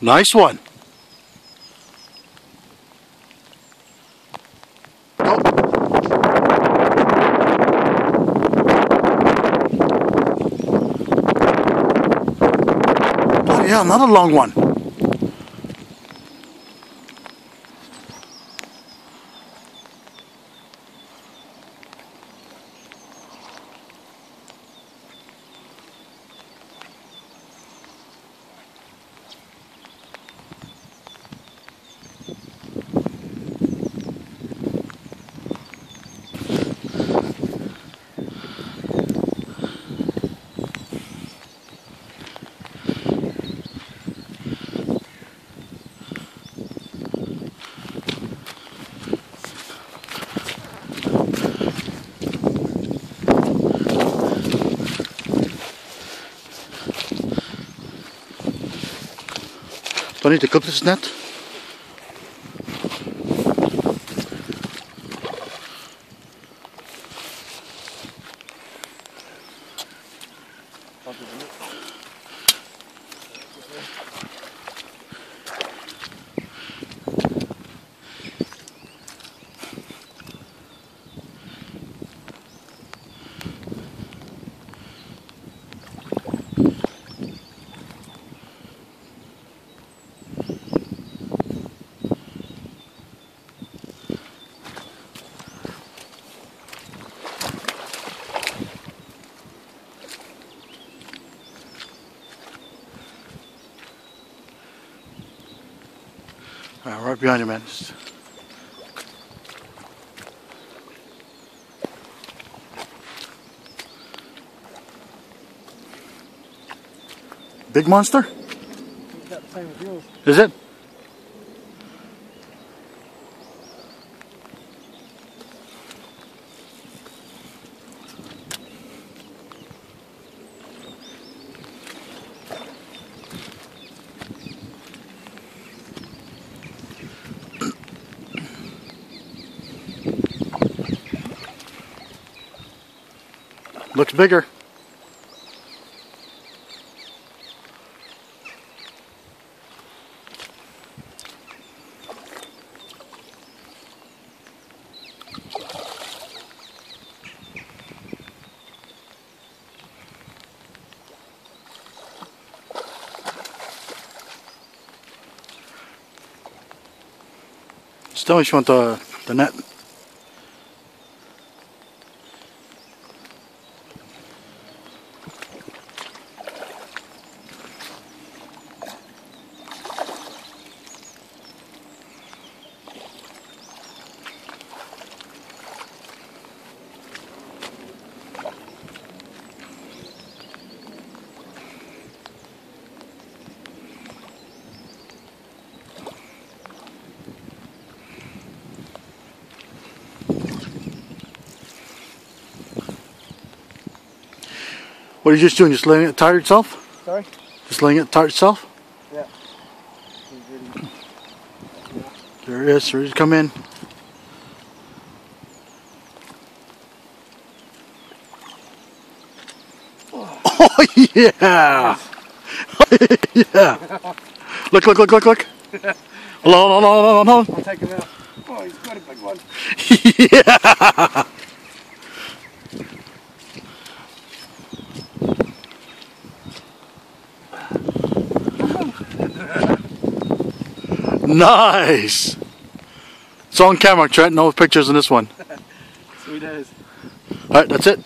Nice one. Oh, yeah, another long one. Do I need to clip this net? Alright, Uh, right behind you, man. Just- Big monster? Got the same as yours. Is it? Looks bigger. Me you want the, the net. What are you just doing? Just letting it tire itself? Sorry? Just letting it tire itself? Yeah. There it is. Ready to come in. Oh yeah! yeah! Look! Look! Look! Look! Look! Hold on! Hold on! Hold on! Hold I'll take him out. Oh, he's got a big one. yeah! Nice! It's on camera, Trent. No pictures in this one. Sweet as. Alright, that's it.